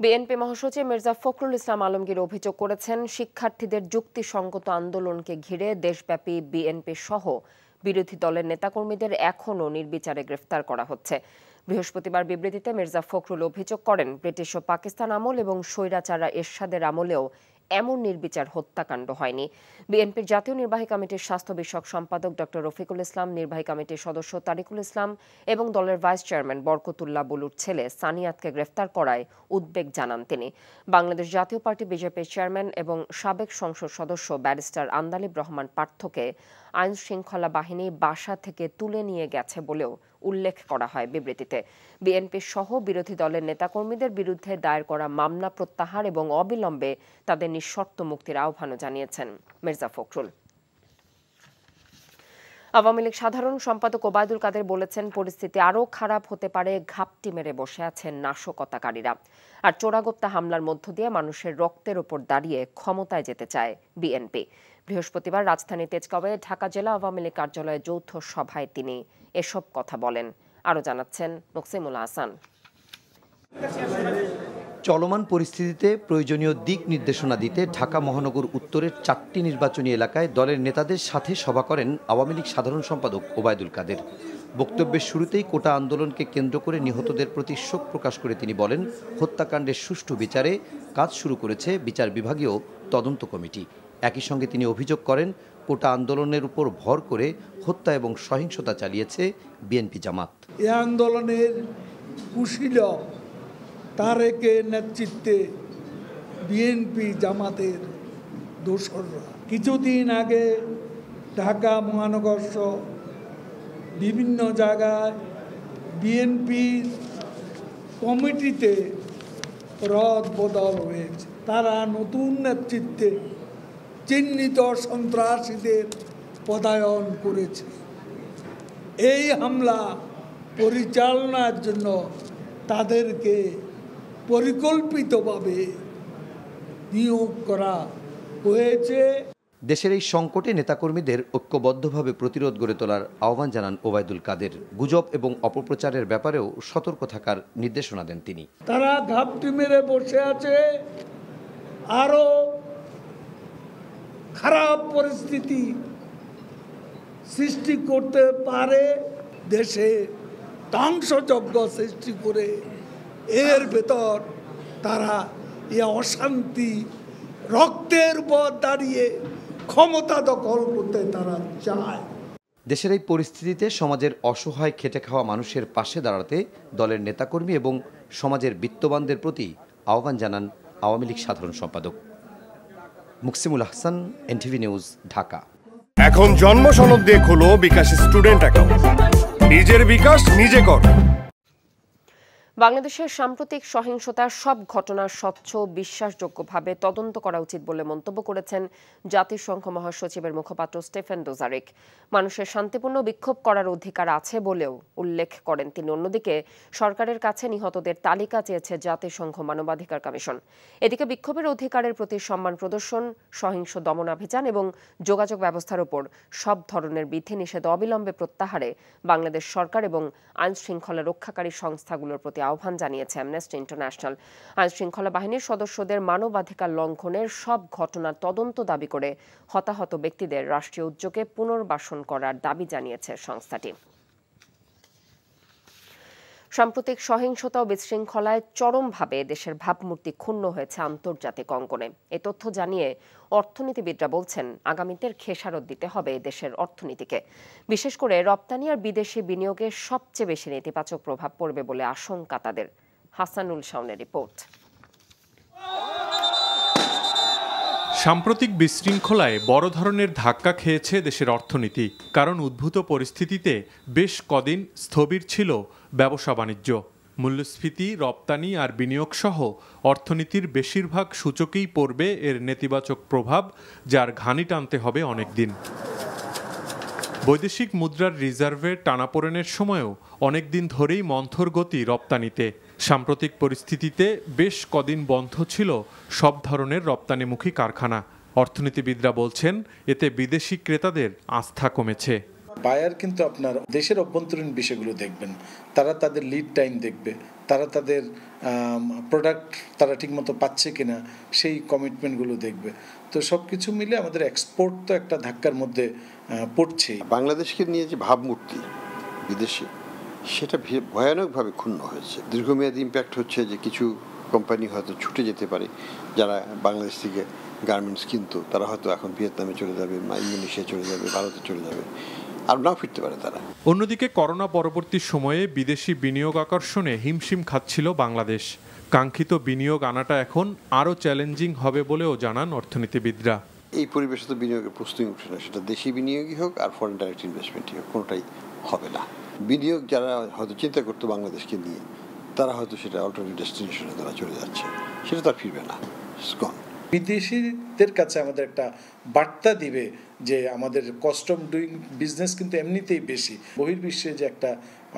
BNP মহাসচিব মির্জা ফখরুল ইসলাম আলমগীর অভিযোগ করেছেন, শিক্ষার্থীদের যুক্তিসঙ্গত আন্দোলনকে ঘিরে দেশব্যাপী বিএনপি সহ বিরোধী দলের নেতাকর্মীদের এখনও নির্বিচারে গ্রেফতার করা হচ্ছে। বৃহস্পতিবার বিবৃতিতে মির্জা ফখরুল অভিযোগ করেন, ব্রিটিশ ও পাকিস্তান আমল এবং স্বৈরাচারা এরশাদের আমলেও এমন নির্বিচার হত্যাকাণ্ড হয়নি। বিএনপির জাতীয় নির্বাহী কমিটির স্বাস্থ্য বিষয়ক সম্পাদক ডক্টর রফিকুল ইসলাম, নির্বাহী কমিটির সদস্য তারিকুল ইসলাম এবং দলের ভাইস চেয়ারম্যান বরকতুল্লাহ বুলুর ছেলে সানিয়াতকে গ্রেফতার করায় উদ্বেগ জানান তিনি। বাংলাদেশ জাতীয় পার্টি বিজেপির চেয়ারম্যান এবং সাবেক সংসদ সদস্য ব্যারিস্টার আন্দালিব রহমান পার্থকে আইন শৃঙ্খলা বাহিনী বাসা থেকে তুলে নিয়ে গেছে বলেও উল্লেখ করা হয় বিবৃতিতে। বিএনপি সহ বিরোধী দলের নেতাকর্মীদের বিরুদ্ধে দায়ের করা মামলা প্রত্যাহার এবং অবিলম্বে তাদের নিঃশর্ত মুক্তির আহ্বানও জানিয়েছেন মির্জা ফখরুল। আওয়ামী লীগ সাধারণ সম্পাদক ওবায়দুল কাদের বলেছেন, পরিস্থিতি আরও খারাপ হতে পারে, ঘাপটি মেরে বসে আছেন নাশকতাকারীরা। আর চোরাগোপ্তা হামলার মধ্য দিয়ে মানুষের রক্তের ওপর দাঁড়িয়ে ক্ষমতায় যেতে চায় বিএনপি। বৃহস্পতিবার রাজধানী তেজগাঁওয়ে ঢাকা জেলা আওয়ামী লীগ কার্যালয়ে যৌথ সভায় তিনি এসব কথা বলেন। আরও জানাচ্ছেন নকসিমুল হাসান। চলমান পরিস্থিতিতে প্রয়োজনীয় দিক নির্দেশনা দিতে ঢাকা মহানগর উত্তরের চারটি নির্বাচনী এলাকায় দলের নেতাদের সাথে সভা করেন আওয়ামী লীগ সাধারণ সম্পাদক ওবায়দুল কাদের। বক্তব্যের শুরুতেই কোটা আন্দোলনকে কেন্দ্র করে নিহতদের প্রতি শোক প্রকাশ করে তিনি বলেন, হত্যাকাণ্ডের সুষ্ঠু বিচারে কাজ শুরু করেছে বিচার বিভাগীয় তদন্ত কমিটি। একই সঙ্গে তিনি অভিযোগ করেন, কোটা আন্দোলনের উপর ভর করে হত্যা এবং সহিংসতা চালিয়েছে বিএনপি জামাত। এ আন্দোলনের কুশীলক তারেকের নেতৃত্বে বিএনপি জামাতের দোসররা। কিছুদিন আগে ঢাকা মহানগর বিভিন্ন জায়গায় বিএনপির কমিটিতে রদ বদল হয়েছে। তারা নতুন নেতৃত্বে চিহ্নিত সন্ত্রাসীদের পদায়ন করেছে। এই হামলা পরিচালনার জন্য তাদেরকে পরিকল্পিতভাবে নিয়োগ করা হয়েছে। দেশের এই সংকটে নেতাকর্মীদের ঐক্যবদ্ধভাবে প্রতিরোধ গড়ে তোলার আহ্বান জানান ওবায়দুল কাদের। গুজব এবং অপপ্রচারের ব্যাপারেও সতর্ক থাকার নির্দেশনা দেন তিনি। তারা ঘাপটি মেরে বসে আছে। আরও খারাপ পরিস্থিতি সৃষ্টি করতে পারে দেশে, ধ্বংসযজ্ঞ সৃষ্টি করে এর ভেতর তারা এ অশান্তি রক্তের উপর দাঁড়িয়ে ক্ষমতা দখল করতে তারা চায়। দেশের এই পরিস্থিতিতে সমাজের অসহায় খেটে খাওয়া মানুষের পাশে দাঁড়াতে দলের নেতাকর্মী এবং সমাজের বিত্তবানদের প্রতি আহ্বান জানান আওয়ামী লীগ সাধারণ সম্পাদক। Muksimul Ahsan NTV news, Dhaka. এখন জন্ম সনদ দিয়ে খোলো বিকাশ স্টুডেন্ট অ্যাকাউন্ট। নিজের বিকাশ নিজে কর। বাংলাদেশের সাম্প্রতিক সহিংসতার সব ঘটনা স্বচ্ছ বিশ্বাসযোগ্যভাবে তদন্ত করা উচিত বলে মন্তব্য করেছেন জাতিসংঘ মহাসচিবের মুখপাত্র স্টেফেন ডোজারিক। মানুষের শান্তিপূর্ণ বিক্ষোভ করার অধিকার আছে বলেও উল্লেখ করেন তিনি। অন্যদিকে, সরকারের কাছে নিহতদের তালিকা চেয়েছে জাতিসংঘ মানবাধিকার কমিশন। এদিকে বিক্ষোভের অধিকারের প্রতি সম্মান প্রদর্শন, সহিংস দমনাভিযান এবং যোগাযোগ ব্যবস্থার উপর সব ধরনের বিধিনিষেধ অবিলম্বে প্রত্যাহারে বাংলাদেশ সরকার এবং আইন শৃঙ্খলা রক্ষাকারী সংস্থাগুলোর প্রতি আহ্বান জানিয়েছে অ্যামনেস্টি ইন্টারন্যাশনাল আইন শৃঙ্খলা বাহিনীর সদস্যদের মানবাধিকার লঙ্ঘনের সব ঘটনার তদন্ত দাবি করে হতাহত ব্যক্তিদের রাষ্ট্রীয় উদ্যোগে পুনর্বাসন করার দাবি জানিয়েছে সংস্থাটি। সাম্প্রতিক সহিংসতা ও বিশৃঙ্খলায় চরমভাবে দেশের ভাবমূর্তি ক্ষুণ্ণ হয়েছে আন্তর্জাতিক অঙ্গনে। এ তথ্য জানিয়ে অর্থনীতিবিদরা বলছেন আগামীদের খেসারত দিতে হবে দেশের অর্থনীতিকে। বিশেষ করে রপ্তানি আর বিদেশি বিনিয়োগের সবচেয়ে বেশি নেতিবাচক প্রভাব পড়বে বলে আশঙ্কা তাদের। হাসানুল শাওনের রিপোর্ট। সাম্প্রতিক বিশৃঙ্খলায় বড় ধরনের ধাক্কা খেয়েছে দেশের অর্থনীতি, কারণ উদ্ভূত পরিস্থিতিতে বেশ কদিন স্থবির ছিল ব্যবসা বাণিজ্য, মূল্যস্ফীতি, রপ্তানি আর বিনিয়োগ সহ অর্থনীতির বেশিরভাগ সূচকেই পড়বে এর নেতিবাচক প্রভাব, যার ঘানি টানতে হবে অনেক দিন বৈদেশিক মুদ্রার রিজার্ভে টানাপোড়েনের সময়ও অনেক দিন ধরেই মন্থর গতি রপ্তানিতে। সাম্প্রতিক পরিস্থিতিতে বেশ কদিন বন্ধ ছিল সব ধরনের রপ্তানিমুখী কারখানা। অর্থনীতিবিদরা বলছেন, এতে বিদেশি ক্রেতাদের আস্থা কমেছে। বায়ার কিন্তু আপনার দেশের অভ্যন্তরীণ বিষয়গুলো দেখবেন। তারা তাদের লিড টাইম দেখবে। তারা তাদের প্রোডাক্ট তারা ঠিকমতো পাচ্ছে কিনা সেই কমিটমেন্টগুলো দেখবে। তো সব কিছু মিলে আমাদের এক্সপোর্ট তো একটা ধাক্কার মধ্যে আহ, পড়ছেই। বাংলাদেশকে নিয়ে যে ভাবমূর্তি বিদেশে সেটা ভয়ানকভাবে ক্ষুণ্ণ হয়েছে। দীর্ঘমেয়াদী ইম্প্যাক্ট হচ্ছে যে কিছু কোম্পানি হয়তো ছুটে যেতে পারে যারা বাংলাদেশ থেকে গার্মেন্টস কিনতো। তারা হয়তো এখন ভিয়েতনামে চলে যাবে ইন্দোনেশিয়া চলে যাবে ভারতে চলে যাবে। আর নাও ফিরতে পারে তারা। অন্যদিকে করোনা পরবর্তী সময়ে বিদেশি বিনিয়োগ আকর্ষণে হিমশিম খাচ্ছিল বাংলাদেশ। কাঙ্ক্ষিত বিনিয়োগ আনাটা এখন আরও চ্যালেঞ্জিং হবে বলেও জানান অর্থনীতিবিদরা। এই পরিবেশে তো বিনিয়োগের প্রস্তুতি উঠে না সেটা দেশি বিনিয়োগই হোক আর ফরেন ডাইরেক্ট ইনভেস্টমেন্টই হোক কোনোটাই হবে না। বিনিয়োগ যারা হয়তো চিন্তা করতো বাংলাদেশকে নিয়ে তারা হয়তো সেটা অল্টারনেট ডেস্টিনেশনে তারা চলে যাচ্ছে সেটা তার ফিরবে না গন বিদেশিদের কাছে আমাদের একটা বার্তা দিবে যে আমাদের কস্ট অফ ডুইং বিজনেস কিন্তু এমনিতেই বেশি। বহির্বিশ্বে যে একটা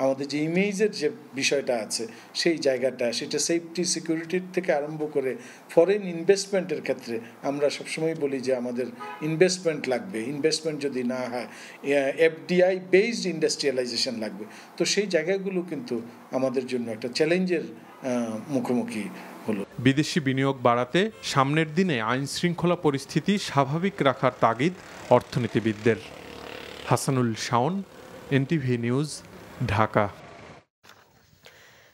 আমাদের যে ইমেজের যে বিষয়টা আছে, সেই জায়গাটা, সেটা সেফটি সিকিউরিটির থেকে আরম্ভ করে ফরেন ইনভেস্টমেন্টের ক্ষেত্রে আমরা সবসময় বলি যে আমাদের ইনভেস্টমেন্ট লাগবে। ইনভেস্টমেন্ট যদি না হয় এফডিআই বেসড ইন্ডাস্ট্রিয়ালাইজেশন লাগবে। তো সেই জায়গাগুলো কিন্তু আমাদের জন্য একটা চ্যালেঞ্জের মুখোমুখি হলো। বিদেশি বিনিয়োগ বাড়াতে সামনের দিনে আইন শৃঙ্খলা পরিস্থিতি স্বাভাবিক রাখার তাগিদ অর্থনীতিবিদদের। Hasanul Shaon, NTV news, Dhaka.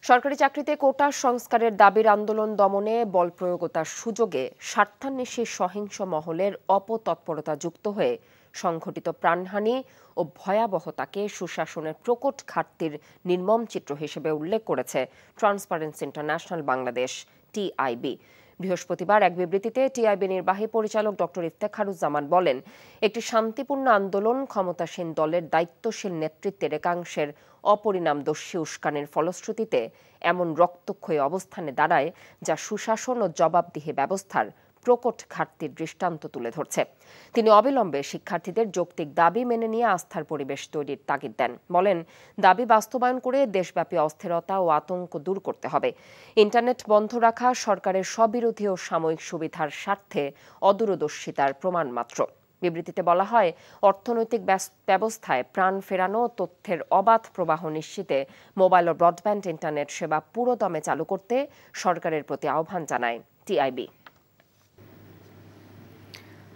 সরকারি চাকরিতে কোটা সংস্কারের দাবির আন্দোলন দমনে বল প্রয়োগতার সুযোগে স্বার্থান্বেষী সহিংস মহলের অপতৎপরতা যুক্ত হয়ে সংঘটিত প্রাণহানি ও ভয়াবহতাকে সুশাসনের প্রকট ঘাটতির নির্মম চিত্র হিসেবে উল্লেখ করেছে ট্রান্সপারেন্সি ইন্টারন্যাশনাল বাংলাদেশ। টিআইবি বৃহস্পতিবার এক বিবৃতিতে টিআইবি নির্বাহী পরিচালক ডক্টর ইফতেখারুজ্জামান বলেন, একটি শান্তিপূর্ণ আন্দোলন ক্ষমতাসীন দলের দায়িত্বশীল নেতৃত্বের একাংশের অপরিণামদর্শী উস্কানের ফলশ্রুতিতে এমন রক্তক্ষয়ী অবস্থানে দাঁড়ায় যা সুশাসন ও জবাবদিহি ব্যবস্থার প্রকট ঘাটতির দৃষ্টান্ত তুলে ধরছে। তিনি অবিলম্বে শিক্ষার্থীদের যৌক্তিক দাবি মেনে নিয়ে আস্থার পরিবেশ তৈরির তাগিদ দেন। বলেন, দাবি বাস্তবায়ন করে দেশব্যাপী অস্থিরতা ও আতঙ্ক দূর করতে হবে। ইন্টারনেট বন্ধ রাখা সরকারের স্ববিরোধী ও সাময়িক সুবিধার স্বার্থে অদূরদর্শিতার প্রমাণ মাত্র। বিবৃতিতে বলা হয়, অর্থনৈতিক ব্যবস্থায় প্রাণ ফেরানো তথ্যের অবাধ প্রবাহ নিশ্চিতে মোবাইল ও ব্রডব্যান্ড ইন্টারনেট সেবা পুরোদমে চালু করতে সরকারের প্রতি আহ্বান জানায় টিআইবি।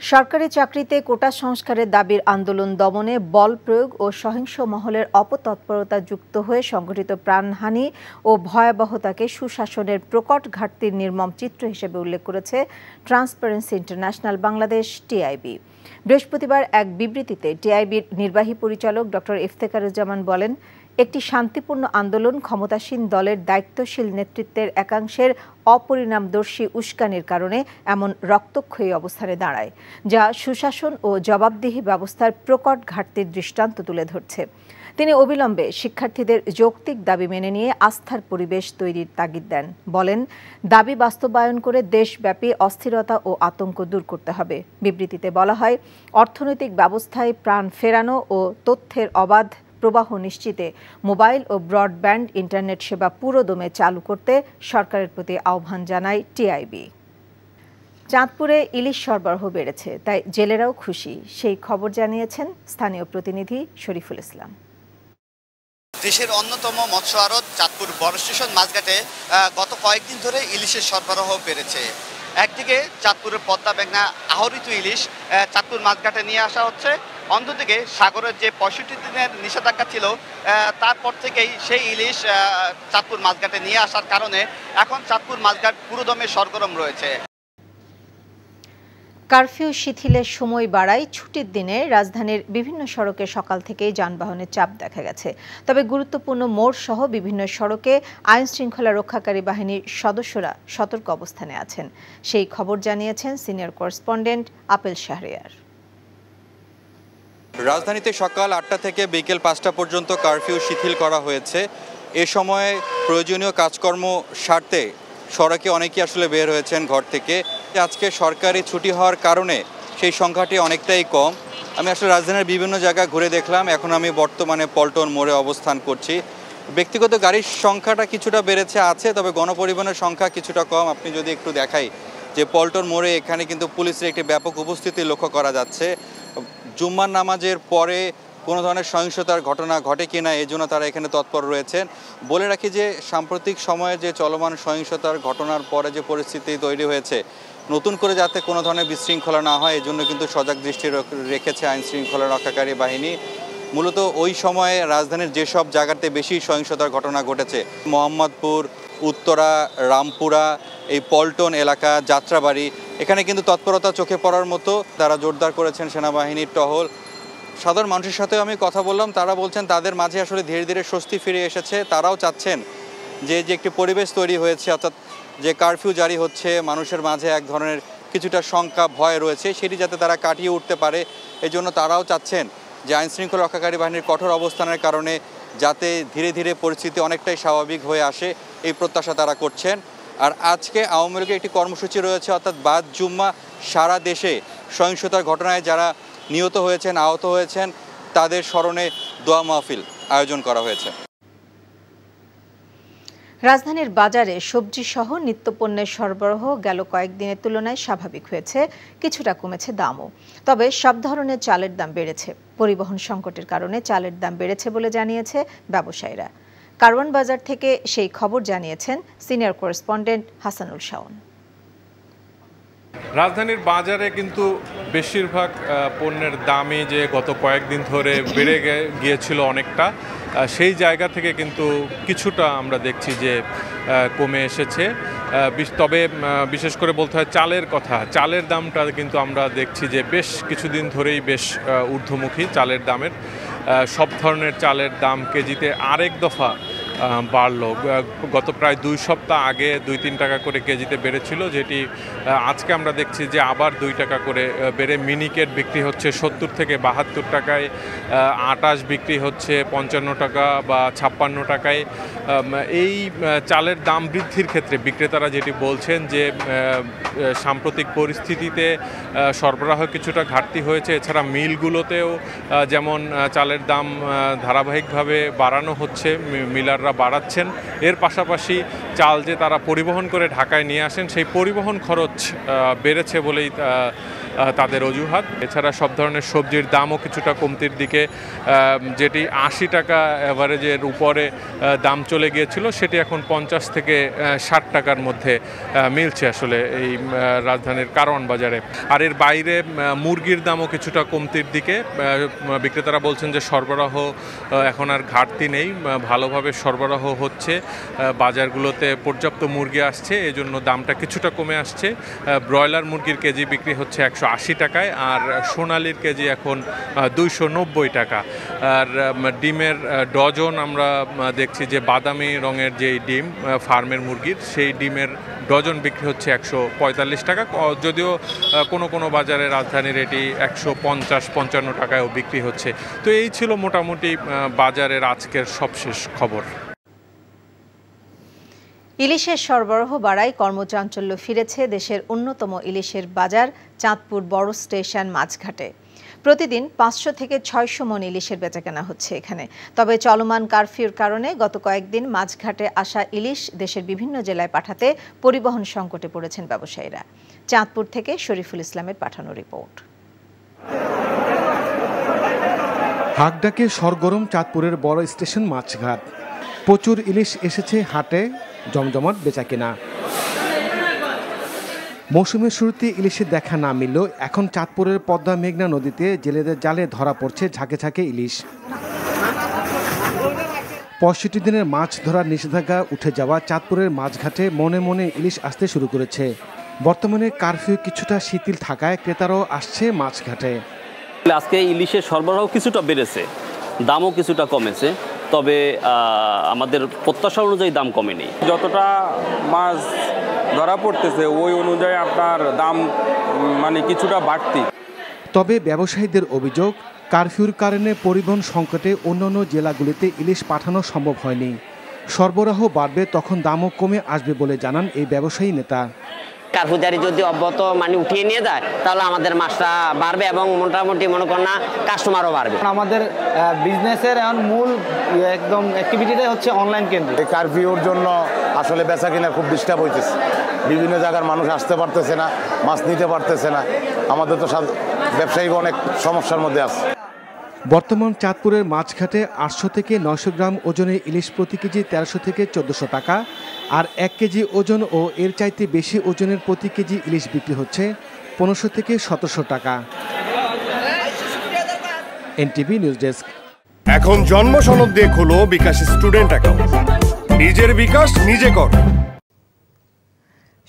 সরকারি চাকরিতে কোটা সংস্কারের দাবির আন্দোলন দমনে বল প্রয়োগ ও সহিংস মহলের অপতৎপরতা যুক্ত হয়ে সংঘটিত প্রাণহানি ও ভয়াবহতাকে সুশাসনের প্রকট ঘাটতির নির্মম চিত্র হিসেবে উল্লেখ করেছে ট্রান্সপারেন্সি ইন্টারন্যাশনাল বাংলাদেশ টিআইবি বৃহস্পতিবার এক বিবৃতিতে টিআইবির নির্বাহী পরিচালক ডক্টর ইফতেকারুজ্জামান বলেন একটি শান্তিপূর্ণ আন্দোলন ক্ষমতাসীন দলের দায়িত্বশীল নেতৃত্বের একাংশের অপরিণামদর্শী উস্কানির কারণে এমন রক্তক্ষয়ী অবস্থানে দাঁড়ায়, যা সুশাসন ও জবাবদিহি ব্যবস্থার প্রকট ঘাটতির দৃষ্টান্ত তুলে ধরছে। তিনি অবিলম্বে শিক্ষার্থীদের যৌক্তিক দাবি মেনে নিয়ে আস্থার পরিবেশ তৈরির তাগিদ দেন। বলেন, দাবি বাস্তবায়ন করে দেশব্যাপী অস্থিরতা ও আতঙ্ক দূর করতে হবে। বিবৃতিতে বলা হয়, অর্থনৈতিক ব্যবস্থায় প্রাণ ফেরানো ও তথ্যের অবাধ প্রবাহ নিশ্চিতে মোবাইল ও ব্রডব্যান্ড ইন্টারনেট সেবা পুরোদমে চালু করতে সরকারের প্রতি আহ্বান জানায় টিআইবি। চাঁদপুরে ইলিশ সরবরাহ বেড়েছে, তাই জেলেরাও খুশি, সেই খবর জানিয়েছেন স্থানীয় প্রতিনিধি শরীফুল ইসলাম। দেশের অন্যতম মৎস্য আড়ত চাঁদপুর বড় স্টেশন মাঝঘাটে গত কয়েকদিন ধরে ইলিশের সরবরাহ বেড়েছে। একদিকে চাঁদপুরের পদ্মা বেগনা আহরিত ইলিশ চাঁদপুর মাঝঘাটে নিয়ে আসা হচ্ছে। অন্যদিকে সাগরের যে পঁয়ষট্টি দিনের নিষেধাজ্ঞা ছিল তারপর থেকেই সেই ইলিশ চাঁদপুর মাঝঘাটে নিয়ে আসার কারণে এখন চাঁদপুর মাঝঘাট পুরোদমে সরগরম রয়েছে। কারফিউ শিথিলের সময় বাড়ায় ছুটির দিনে রাজধানীর বিভিন্ন সড়কে সকাল থেকেই যানবাহনের চাপ দেখা গেছে। তবে গুরুত্বপূর্ণ মোড় সহ বিভিন্ন সড়কে আইন শৃঙ্খলা রক্ষাকারী বাহিনীর সদস্যরা সতর্ক অবস্থানে আছেন। সেই খবর জানিয়েছেন সিনিয়র করেসপন্ডেন্ট আপেল শাহরিয়ার। রাজধানীতে সকাল আটটা থেকে বিকেল পাঁচটা পর্যন্ত কারফিউ শিথিল করা হয়েছে। এ সময় প্রয়োজনীয় কাজকর্ম সারতে সড়কে অনেকেই আসলে বের হয়েছেন ঘর থেকে। আজকে সরকারি ছুটি হওয়ার কারণে সেই সংখ্যাটি অনেকটাই কম। আমি আসলে রাজধানীর বিভিন্ন জায়গা ঘুরে দেখলাম। এখন আমি বর্তমানে পল্টন মোড়ে অবস্থান করছি। ব্যক্তিগত গাড়ির সংখ্যাটা কিছুটা বেড়েছে, আছে, তবে গণপরিবহনের সংখ্যা কিছুটা কম। আপনি যদি একটু দেখাই যে পল্টন মোড়ে এখানে কিন্তু পুলিশের একটি ব্যাপক উপস্থিতি লক্ষ্য করা যাচ্ছে। জুম্মার নামাজের পরে কোনো ধরনের সহিংসতার ঘটনা ঘটে কিনা, এই জন্য তারা এখানে তৎপর রয়েছেন। বলে রাখি যে, সাম্প্রতিক সময়ে যে চলমান সহিংসতার ঘটনার পরে যে পরিস্থিতি তৈরি হয়েছে, নতুন করে যাতে কোনো ধরনের বিশৃঙ্খলা না হয়, এই জন্য কিন্তু সজাগ দৃষ্টি রেখেছে আইন শৃঙ্খলা রক্ষাকারী বাহিনী। মূলত ওই সময়ে রাজধানীর যেসব জায়গাতে বেশি সহিংসতার ঘটনা ঘটেছে, মোহাম্মদপুর উত্তরা, রামপুরা, এই পল্টন এলাকা, যাত্রাবাড়ি, এখানে কিন্তু তৎপরতা চোখে পড়ার মতো তারা জোরদার করেছেন সেনাবাহিনীর টহল। সাধারণ মানুষের সাথেও আমি কথা বললাম, তারা বলছেন তাদের মাঝে আসলে ধীরে ধীরে স্বস্তি ফিরে এসেছে। তারাও চাচ্ছেন যে যে একটি পরিবেশ তৈরি হয়েছে, অর্থাৎ যে কারফিউ জারি হচ্ছে, মানুষের মাঝে এক ধরনের কিছুটা শঙ্কা, ভয় রয়েছে, সেটি যাতে তারা কাটিয়ে উঠতে পারে এই জন্য তারাও চাচ্ছেন যে আইন শৃঙ্খলা রক্ষাকারী বাহিনীর কঠোর অবস্থানের কারণে যাতে ধীরে ধীরে পরিস্থিতি অনেকটাই স্বাভাবিক হয়ে আসে, এই প্রত্যাশা তারা করছেন। আর আজকে আওয়ামী লীগের একটি কর্মসূচি রয়েছে, অর্থাৎ বাদ জুম্মা সারা দেশে সহিংসতার ঘটনায় যারা নিহত হয়েছেন, আহত হয়েছেন, তাদের স্মরণে দোয়া মাহফিল আয়োজন করা হয়েছে। রাজধানীর বাজারে সবজি সহ নিত্যপণ্যের সরবরাহ গেল কয়েকদিনের তুলনায় স্বাভাবিক হয়েছে, কিছুটা কমেছে দামও। তবে সব ধরনের চালের দাম বেড়েছে। পরিবহন সংকটের কারণে চালের দাম বেড়েছে বলে জানিয়েছে ব্যবসায়ীরা। কারওয়ান বাজার থেকে সেই খবর জানিয়েছেন সিনিয়র করেসপন্ডেন্ট হাসানুল শাওন। রাজধানীর বাজারে কিন্তু বেশিরভাগ পণ্যের দামই যে গত কয়েকদিন ধরে বেড়ে গিয়েছিল অনেকটা। সেই জায়গা থেকে কিন্তু কিছুটা আমরা দেখছি যে কমে এসেছে। তবে বিশেষ করে বলতে হয় চালের কথা। চালের দামটা কিন্তু আমরা দেখছি যে বেশ কিছুদিন ধরেই বেশ ঊর্ধ্বমুখী চালের দামের। সব ধরনের চালের দাম কেজিতে আরেক দফা বাড়লো। গত প্রায় দুই সপ্তাহ আগে দুই তিন টাকা করে কেজিতে বেড়েছিল, যেটি আজকে আমরা দেখছি যে আবার দুই টাকা করে বেড়ে মিনিকেট বিক্রি হচ্ছে সত্তর থেকে বাহাত্তর টাকায় আটাশ বিক্রি হচ্ছে পঞ্চান্ন টাকা বা ছাপ্পান্ন টাকায়। এই চালের দাম বৃদ্ধির ক্ষেত্রে বিক্রেতারা যেটি বলছেন যে সাম্প্রতিক পরিস্থিতিতে সরবরাহ কিছুটা ঘাটতি হয়েছে। এছাড়া মিলগুলোতেও যেমন চালের দাম ধারাবাহিকভাবে বাড়ানো হচ্ছে মিলাররা তারা বাড়াচ্ছেন। এর পাশাপাশি চাল যে তারা পরিবহন করে ঢাকায় নিয়ে আসেন, সেই পরিবহন খরচ বেড়েছে বলেই তাদের অজুহাত। এছাড়া সব ধরনের সবজির দামও কিছুটা কমতির দিকে যেটি আশি টাকা অ্যাভারেজের উপরে দাম চলে গিয়েছিল, সেটি এখন পঞ্চাশ থেকে ষাট টাকার মধ্যে মিলছে আসলে এই রাজধানীর কারণ বাজারে। আর এর বাইরে মুরগির দামও কিছুটা কমতির দিকে বিক্রেতারা বলছেন যে সরবরাহ এখন আর ঘাটতি নেই ভালোভাবে সরবরাহ হচ্ছে বাজারগুলোতে পর্যাপ্ত মুরগি আসছে, এজন্য দামটা কিছুটা কমে আসছে ব্রয়লার মুরগির কেজি বিক্রি হচ্ছে একশো আশি টাকায় আর সোনালির কেজি এখন দুইশো নব্বই টাকা। আর ডিমের ডজন আমরা দেখছি যে বাদামি রঙের যেই ডিম ফার্মের মুরগির, সেই ডিমের ডজন বিক্রি হচ্ছে একশো পঁয়তাল্লিশ টাকা। যদিও কোনো কোনো বাজারে রাজধানীর এটি একশো পঞ্চাশ, পঞ্চান্ন টাকায়ও বিক্রি হচ্ছে। তো এই ছিল মোটামুটি বাজারের আজকের সবশেষ খবর। ইলিশের সরবরাহ বাড়ায়, কর্মচাঞ্চল্য ফিরেছে দেশের অন্যতম ইলিশের বাজার চাঁদপুর বড় স্টেশন মাঝঘাটে। প্রতিদিন পাঁচশো থেকে ছয়শো মন ইলিশের বেচাকেনা হচ্ছে এখানে। তবে চলমান কারফিউর কারণে গত কয়েকদিন মাঝঘাটে আসা ইলিশ দেশের বিভিন্ন জেলায় পাঠাতে পরিবহন সংকটে পড়েছেন ব্যবসায়ীরা। চাঁদপুর থেকে শরীফুল ইসলামের পাঠানো রিপোর্ট। হাকডাকে সরগরম চাঁদপুরের বড় স্টেশন মাছঘাট প্রচুর ইলিশ এসেছে হাটে জমজমাট বেচা কেনা। মৌসুমের শুরুতে ইলিশের দেখা না মিললেও এখন চাঁদপুরের পদ্মা মেঘনা নদীতে জেলেদের জালে ধরা পড়ছে ঝাঁকে ঝাঁকে ইলিশ। পঁয়ষট্টি দিনের মাছ ধরার নিষেধাজ্ঞা উঠে যাওয়া চাঁদপুরের মাছঘাটে মনে মনে ইলিশ আসতে শুরু করেছে। বর্তমানে কারফিউ কিছুটা শিথিল থাকায় ক্রেতারাও আসছে মাছঘাটে আজকে ইলিশের সরবরাহ কিছুটা বেড়েছে, দামও কিছুটা কমেছে। তবে আমাদের প্রত্যাশা অনুযায়ী দাম কমেনি। যতটা মাছ ধরা পড়তেছে ওই অনুযায়ী আপনার দাম মানে কিছুটা বাড়তি। তবে ব্যবসায়ীদের অভিযোগ কারফিউর কারণে পরিবহন সংকটে অন্যান্য জেলাগুলিতে ইলিশ পাঠানো সম্ভব হয়নি। সরবরাহ বাড়বে তখন দামও কমে আসবে বলে জানান এই ব্যবসায়ী নেতা। কারফুজারি যদি অব্যাহত মানে উঠিয়ে নিয়ে যায় তাহলে আমাদের মাছটা বাড়বে এবং মোটামুটি মনে করেন না কাস্টমারও বাড়বে। আমাদের বিজনেসের এখন মূল একদম অ্যাক্টিভিটিটাই হচ্ছে অনলাইন কেন্দ্র এই কারফিউর জন্য আসলে বেচা কিনা খুব ডিস্টার্ব হইতেছে। বিভিন্ন জায়গার মানুষ আসতে পারতেছে না মাছ নিতে পারতেছে না। আমাদের তো ব্যবসায়িক অনেক সমস্যার মধ্যে আছে। বর্তমান চাঁদপুরের মাছঘাটে আটশো থেকে নশো গ্রাম ওজনের ইলিশ প্রতি কেজি তেরোশো থেকে চোদ্দোশো টাকা আর এক কেজি ওজন ও এর চাইতে বেশি ওজনের প্রতি কেজি ইলিশ বিক্রি হচ্ছে পনেরোশো থেকে সতেরোশো টাকা। NTV news desk. এখন জন্ম সনদ দিয়ে খোলো বিকাশ স্টুডেন্ট অ্যাকাউন্ট। নিজের বিকাশ নিজে কর।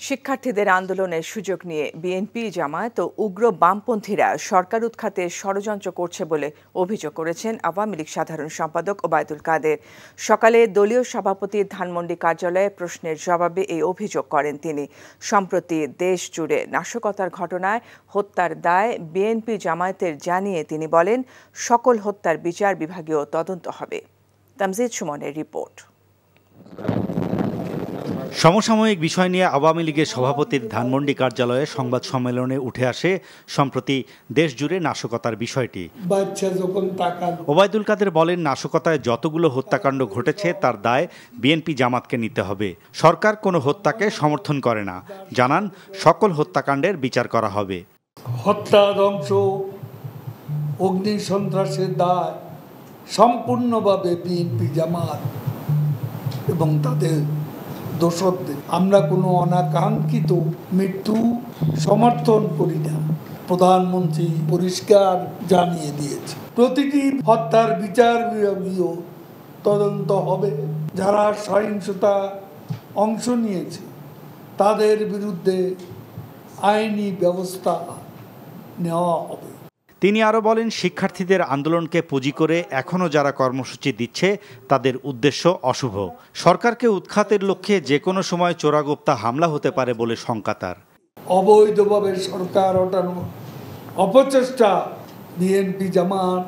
শিক্ষার্থীদের আন্দোলনের সুযোগ নিয়ে বিএনপি জামায়াত ও উগ্র বামপন্থীরা সরকার উৎখাতে ষড়যন্ত্র করছে বলে অভিযোগ করেছেন আওয়ামী লীগ সাধারণ সম্পাদক ওবায়দুল কাদের। সকালে দলীয় সভাপতির ধানমন্ডি কার্যালয়ে প্রশ্নের জবাবে এই অভিযোগ করেন তিনি। সম্প্রতি দেশ জুড়ে নাশকতার ঘটনায় হত্যার দায় বিএনপি জামায়াতের জানিয়ে তিনি বলেন, সকল হত্যার বিচার বিভাগীয় তদন্ত হবে। তামজিদ সুমনের রিপোর্ট। সমসাময়িক বিষয় নিয়ে আওয়ামী লীগের সভাপতির ধানমন্ডি কার্যালয়ে সংবাদ সম্মেলনে উঠে আসে সম্প্রতি দেশজুড়ে নাশকতার বিষয়টি। ওবায়দুল কাদের বলেন নাশকতায় যতগুলো হত্যাকাণ্ড ঘটেছে তার দায় বিএনপি জামাতকে নিতে হবে। সরকার কোনো হত্যাকে সমর্থন করে না। জানান সকল হত্যাকাণ্ডের বিচার করা হবে। হত্যা ধ্বংস অগ্নি সন্ত্রাসের দায় সম্পূর্ণভাবে বিএনপি জামাত এবং তাদের দোষরদের আমরা কোনো অনাকাঙ্ক্ষিত মৃত্যু সমর্থন করি না। প্রধানমন্ত্রী পরিষ্কার জানিয়ে দিয়েছে। প্রতিটি হত্যার বিচার বিভাগীয় তদন্ত হবে। যারা সহিংসতা অংশ নিয়েছে, তাদের বিরুদ্ধে আইনি ব্যবস্থা নেওয়া হবে। তিনি আরও বলেন, শিক্ষার্থীদের আন্দোলনকে পুঁজি করে এখনও যারা কর্মসূচি দিচ্ছে, তাদের উদ্দেশ্য অশুভ। সরকারকে উৎখাতের লক্ষ্যে যে কোনো সময় চোরাগোপ্তা হামলা হতে পারে বলে শঙ্কা তার। অবৈধভাবে সরকার ওঠানো অপচেষ্টা, বিএনপি জামাত,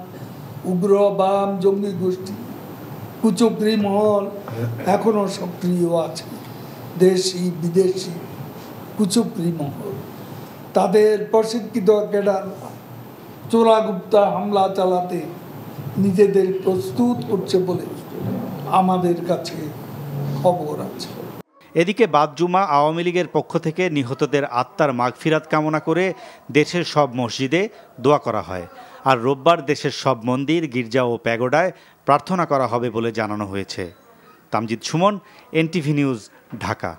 উগ্র বাম, জঙ্গি গোষ্ঠী, কুচক্রি মহল এখনও সক্রিয় আছে। দেশি, বিদেশি কুচক্রি মহল, তাদের প্রশিক্ষিত ক্যাডার চোরাগুপ্তা হামলা চালাতে নিজেদের প্রস্তুত করছে বলে আমাদের কাছে খবর আছে। এদিকে বাদজুমা আওয়ামী লীগের পক্ষ থেকে নিহতদের আত্মার মাগফিরাত কামনা করে দেশের সব মসজিদে দোয়া করা হয়। আর রোববার দেশের সব মন্দির, গির্জা ও প্যাগোডায় প্রার্থনা করা হবে বলে জানানো হয়েছে। Tamjid Sumon, NTV news, Dhaka.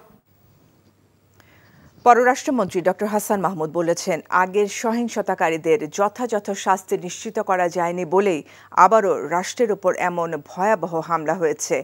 পররাষ্ট্রমন্ত্রী ডক্টর হাসান মাহমুদ বলেছেন, আগের সহিংসতাকারীদের যথাযথ শাস্তি নিশ্চিত করা যায়নি বলেই আবারও রাষ্ট্রের উপর এমন ভয়াবহ হামলা হয়েছে।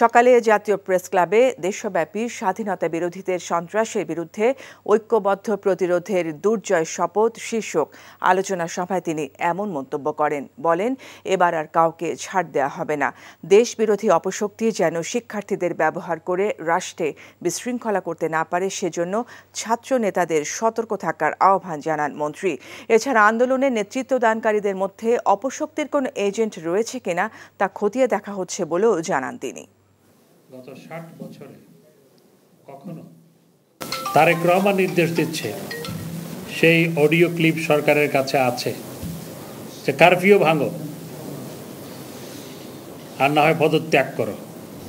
সকালে জাতীয় প্রেস ক্লাবে দেশব্যাপী স্বাধীনতা বিরোধীদের সন্ত্রাসের বিরুদ্ধে ঐক্যবদ্ধ প্রতিরোধের দুর্জয় শপথ শীর্ষক আলোচনা সভায় তিনি এমন মন্তব্য করেন, বলেন, এবার আর কাউকে ছাড় দেওয়া হবে না। দেশ বিরোধী অপশক্তি যেন শিক্ষার্থীদের ব্যবহার করে রাষ্ট্রে বিশৃঙ্খলা করতে না পারে, সেজন্য ছাত্র নেতাদের সতর্ক থাকার আহ্বান জানান মন্ত্রী। এছাড়া আন্দোলনে নেতৃত্বদানকারীদের মধ্যে অপশক্তির কোনো এজেন্ট রয়েছে কিনা তা খতিয়ে দেখা হচ্ছে বলেও জানান তিনি। গত ষাট বছরে কখনো তারেক রহমান নির্দেশ দিচ্ছে, সেই অডিও ক্লিপ সরকারের কাছে আছে, যে কারফিউ ভাঙো আর না হয় পদত্যাগ করো।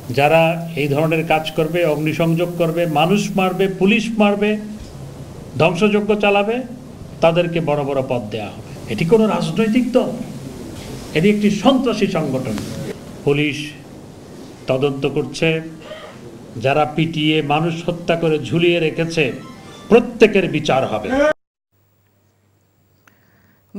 যারা এই ধরনের কাজ করবে, অগ্নিসংযোগ করবে, মানুষ মারবে, পুলিশ মারবে, ধ্বংসযজ্ঞ চালাবে, তাদেরকে বড় বড় পদ দেওয়া হবে। এটি কোনো রাজনৈতিক দল, এটি একটি সন্ত্রাসী সংগঠন। পুলিশ তদন্ত করছে, যারা পিটিয়ে মানুষ হত্যা করে ঝুলিয়ে রেখেছে, প্রত্যেকের বিচার হবে।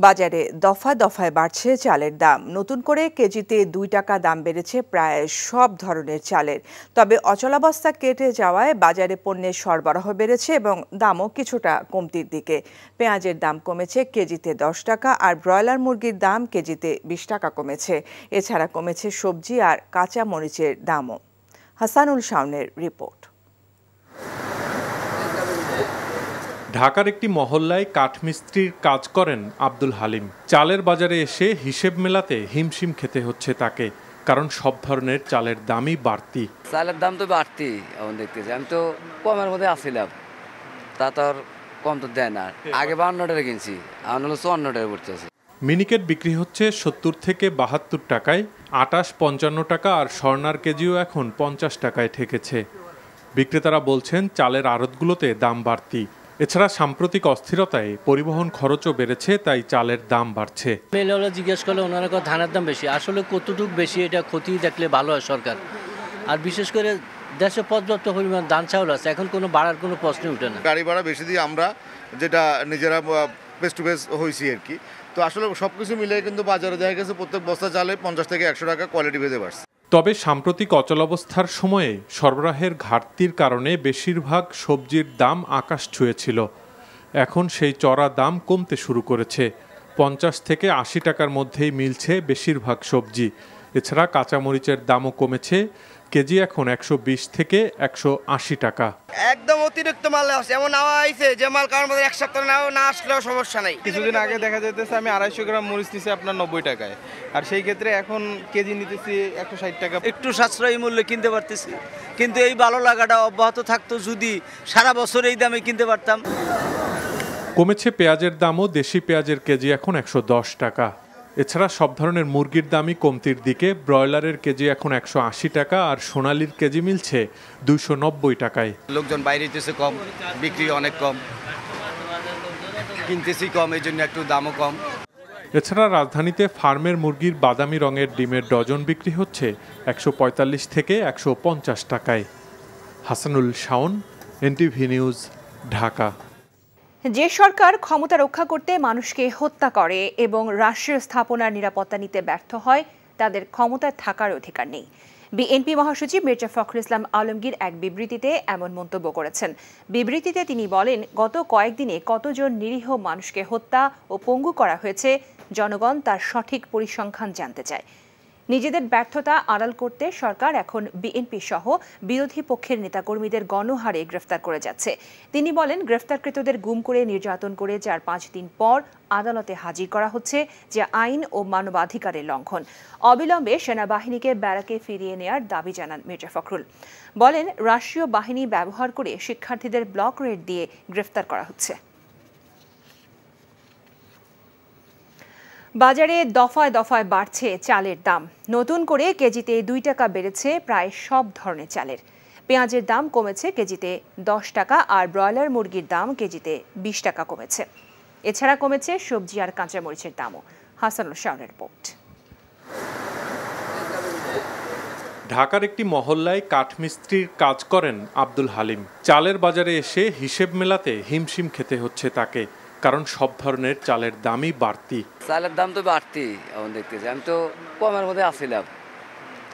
বাজারে দফা দফায় বাড়ছে চালের দাম। নতুন করে কেজিতে দুই টাকা দাম বেড়েছে প্রায় সব ধরনের চালের। তবে অচলাবস্থা কেটে যাওয়ায় বাজারে পণ্যের সরবরাহ বেড়েছে এবং দামও কিছুটা কমতির দিকে। পেঁয়াজের দাম কমেছে কেজিতে দশ টাকা আর ব্রয়লার মুরগির দাম কেজিতে বিশ টাকা কমেছে। এছাড়া কমেছে সবজি আর কাঁচা মরিচের দামও। হাসানুল শাওনের রিপোর্ট। ঢাকার একটি মহল্লায় কাঠমিস্ত্রির কাজ করেন আব্দুল হালিম। চালের বাজারে এসে হিসেব মেলাতে হিমশিম খেতে হচ্ছে তাকে কারণ সব ধরনের চালের দামই বাড়তি। চালের দাম তো বাড়তি এখন দেখতেছি। আমি তো কমের মধ্যে আসছিলাম তা তো আর কম তো দেয় না। আগে বান্ন টাকা কিনছি এখন হলো চুয়ান্ন টাকা পড়তেছে মিনিকেট বিক্রি হচ্ছে সত্তর থেকে বাহাত্তর টাকায় আটাশ পঞ্চান্ন টাকা আর স্বর্ণার কেজিও এখন পঞ্চাশ টাকায় ঠেকেছে। বিক্রেতারা বলছেন চালের আড়তগুলোতে দাম বাড়তি। এছাড়া সাম্প্রতিক অস্থিরতায় পরিবহন খরচও বেড়েছে তাই চালের দাম বাড়ছে। মেলে হলে জিজ্ঞেস করলে ওনারা কথা ধানের দাম বেশি। আসলে কতটুকু বেশি এটা ক্ষতি দেখলে ভালো হয় সরকার। আর বিশেষ করে দেশে পর্যাপ্ত পরিমাণ ধান চাউল আছে এখন কোনো বাড়ার কোনো প্রশ্নই উঠে না। গাড়ি ভাড়া বেশি দিয়ে আমরা যেটা নিজেরা ফেস টু ফেস হয়েছি আর কি। তো আসলে সব কিছু মিলিয়ে কিন্তু বাজারে দেখা গেছে প্রত্যেক বস্তা চালে পঞ্চাশ থেকে একশো টাকা কোয়ালিটি ভেদে বাড়ছে। তবে সাম্প্রতিক অচলাবস্থার সময়ে সরবরাহের ঘাটতির কারণে বেশিরভাগ সবজির দাম আকাশ ছুঁয়েছিল। এখন সেই চড়া দাম কমতে শুরু করেছে। পঞ্চাশ থেকে আশি টাকার মধ্যেই মিলছে বেশিরভাগ সবজি। এছাড়া কাঁচামরিচের দামও কমেছে। কেজি এখন একশো বিশ থেকে একশো আশি টাকা। একদম অতিরিক্ত মাল আছে এমন আওয়া আইছে যে মাল কারণ মধ্যে এক সপ্তাহ না না আসলেও সমস্যা নাই। কিছুদিন আগে দেখা যাইতেছে আমি আড়াইশো গ্রাম মরিচ নিছি আপনার নব্বই টাকায়। আর সেই ক্ষেত্রে এখন কেজি নিতেছি একশো ষাট টাকা। একটু সাশ্রয়ী মূল্যে কিনতে পারতেছি। কিন্তু এই ভালো লাগাটা অব্যাহত থাকতো যদি সারা বছর এই দামে কিনতে পারতাম। কমেছে পেঁয়াজের দামও দেশি পেঁয়াজের কেজি এখন একশো দশ টাকা। এছাড়া সব ধরনের মুরগির দামই কমতির দিকে। ব্রয়লারের কেজি এখন একশো আশি টাকা আর সোনালির কেজি মিলছে দুইশো নব্বই টাকায়। লোকজন বাইরে হইতেছে কম বিক্রি অনেক কম। কিনতেছি কম এই জন্য একটু দামও কম। এছাড়া রাজধানীতে ফার্মের মুরগির বাদামি রঙের ডিমের ডজন বিক্রি হচ্ছে একশো পঁয়তাল্লিশ থেকে একশো পঞ্চাশ টাকায়। Hasanul Shaon NTV news Dhaka. যে সরকার ক্ষমতা রক্ষা করতে মানুষকে হত্যা করে এবং রাষ্ট্রীয় স্থাপনার নিরাপত্তা নিতে ব্যর্থ হয়, তাদের ক্ষমতায় থাকার অধিকার নেই। বিএনপি মহাসচিব মির্জা ফখরুল ইসলাম আলমগীর এক বিবৃতিতে এমন মন্তব্য করেছেন। বিবৃতিতে তিনি বলেন, গত কয়েকদিনে কতজন নিরীহ মানুষকে হত্যা ও পঙ্গু করা হয়েছে, জনগণ তার সঠিক পরিসংখ্যান জানতে চায়। নিজেদের ব্যর্থতা আড়াল করতে সরকার এখন বিএনপি সহ বিরোধী পক্ষের নেতাকর্মীদের গণহারে গ্রেফতার করে যাচ্ছে। তিনি বলেন, গ্রেফতারকৃতদের গুম করে নির্যাতন করে চার পাঁচ দিন পর আদালতে হাজির করা হচ্ছে, যে আইন ও মানবাধিকারের লঙ্ঘন। অবিলম্বে সেনাবাহিনীকে ব্যারাকে ফিরিয়ে নেয়ার দাবি জানান মির্জা ফখরুল। বলেন, রাষ্ট্রীয় বাহিনী ব্যবহার করে শিক্ষার্থীদের ব্লক রেড দিয়ে গ্রেফতার করা হচ্ছে। বাজারে দফায় দফায় বাড়ছে চালের দাম। নতুন করে কেজিতে দুই টাকা বেড়েছে প্রায় সব ধরনের চালের। পেঁয়াজের দাম কমেছে কেজিতে দশ টাকা আর ব্রয়লার মুরগির দাম কেজিতে বিশ টাকা কমেছে। এছাড়া কমেছে সবজি আর কাঁচামরিচের দামও। হাসানুল শাহরের রিপোর্ট। ঢাকার একটি মহল্লায় কাঠমিস্ত্রির কাজ করেন আব্দুল হালিম। চালের বাজারে এসে হিসেব মেলাতে হিমশিম খেতে হচ্ছে তাকে। কারণ সব ধরনের চালের দামই বাড়তি। চালের দাম তো বাড়তি এখন দেখতেছি। আমি তো কমের মধ্যে আসছিলাম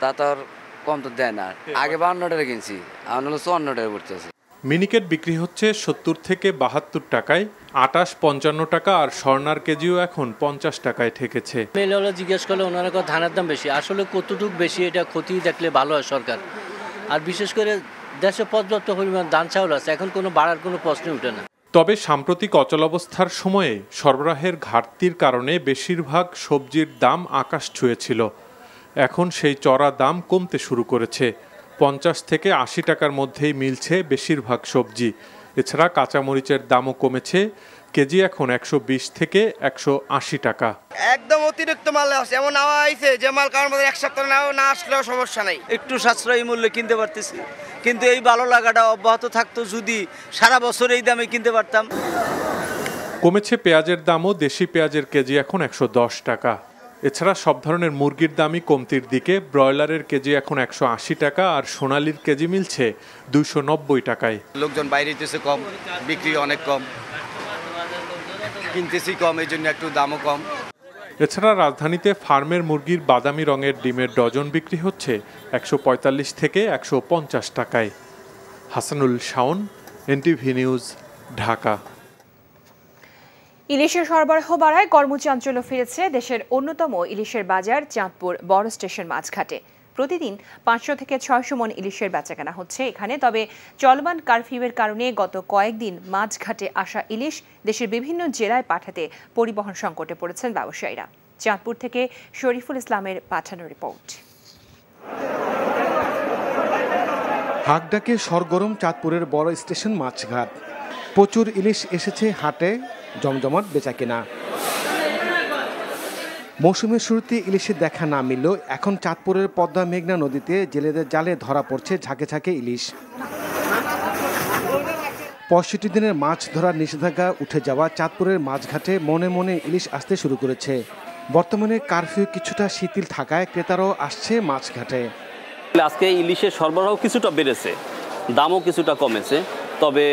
তা তো আর কম তো দেয় না। আগে বান্ন টাকা কিনছি এখন হলো চুয়ান্ন টাকা পড়তেছে। মিনিকেট বিক্রি হচ্ছে সত্তর থেকে বাহাত্তর টাকায় আটাশ পঞ্চান্ন টাকা আর স্বর্ণার কেজিও এখন পঞ্চাশ টাকায় ঠেকেছে। মেলে হলে জিজ্ঞেস করলে ওনারা কথা ধানের দাম বেশি? আসলে কতটুকু বেশি এটা ক্ষতি দেখলে ভালো হয় সরকার। আর বিশেষ করে দেশে পর্যাপ্ত পরিমাণ ধান চাউল আছে এখন কোনো বাড়ার কোনো প্রশ্নই উঠে না। তবে সাম্প্রতিক অচলাবস্থার সময়ে সরবরাহের ঘাটতির কারণে বেশিরভাগ সবজির দাম আকাশ ছুঁয়েছিল। এখন সেই চড়া দাম কমতে শুরু করেছে। পঞ্চাশ থেকে আশি টাকার মধ্যেই মিলছে বেশিরভাগ সবজি। এছাড়া কাঁচামরিচের দামও কমেছে। কেজি এখন একশো বিশ থেকে একশো আশি টাকা। একদম অতিরিক্ত মাল আছে এমন আওয়া আইছে যে মাল কারোর মধ্যে এক সপ্তাহ না না আসলেও সমস্যা নাই। একটু সাশ্রয়ী মূল্যে কিনতে পারতেছি। কিন্তু এই ভালো লাগাটা অব্যাহত থাকতো যদি সারা বছর এই দামে কিনতে পারতাম। কমেছে পেঁয়াজের দামও দেশি পেঁয়াজের কেজি এখন একশো দশ টাকা। এছাড়া সব ধরনের মুরগির দামই কমতির দিকে। ব্রয়লারের কেজি এখন একশো আশি টাকা আর সোনালির কেজি মিলছে দুইশো নব্বই টাকায়। লোকজন বাইরে হইতেছে কম বিক্রি অনেক কম। কিনতেছি কম এই জন্য একটু দামও কম। এছাড়া রাজধানীতে ফার্মের মুরগির বাদামি রঙের ডিমের ডজন বিক্রি হচ্ছে একশো পঁয়তাল্লিশ থেকে একশো পঞ্চাশ টাকায়। Hasanul Shaon NTV news Dhaka. ইলিশের সরবরাহ বাড়ায় কর্মচাঞ্চল্য ফিরেছে দেশের অন্যতম ইলিশের বাজার চাঁদপুর বড় স্টেশন মাঝঘাটে। প্রতিদিন পাঁচশো থেকে ছয়শো মন ইলিশের বেচাকেনা হচ্ছে এখানে। তবে চলমান কারফিউয়ের কারণে গত কয়েকদিন মাঝঘাটে আসা ইলিশ দেশের বিভিন্ন জেলায় পাঠাতে পরিবহন সংকটে পড়েছেন ব্যবসায়ীরা। চাঁদপুর থেকে শরীফুল ইসলামের পাঠানো রিপোর্ট। হাকডাকে সরগরম চাঁদপুরের বড় স্টেশন মাছঘাট প্রচুর ইলিশ এসেছে হাটে, জমজমাট বেচা কেনা মৌসুমের শুরুতে ইলিশের দেখা না মিললেও এখন চাঁদপুরের পদ্মা মেঘনা নদীতে জেলেদের জালে ধরা পড়ছে ঝাঁকে ঝাঁকে ইলিশ। পঁয়ষট্টি দিনের মাছ ধরার নিষেধাজ্ঞা উঠে যাওয়া চাঁদপুরের মাছঘাটে মনে মনে ইলিশ আসতে শুরু করেছে। বর্তমানে কারফিউ কিছুটা শিথিল থাকায় ক্রেতারাও আসছে মাছঘাটে আজকে ইলিশের সরবরাহ কিছুটা বেড়েছে দামও কিছুটা কমেছে তবে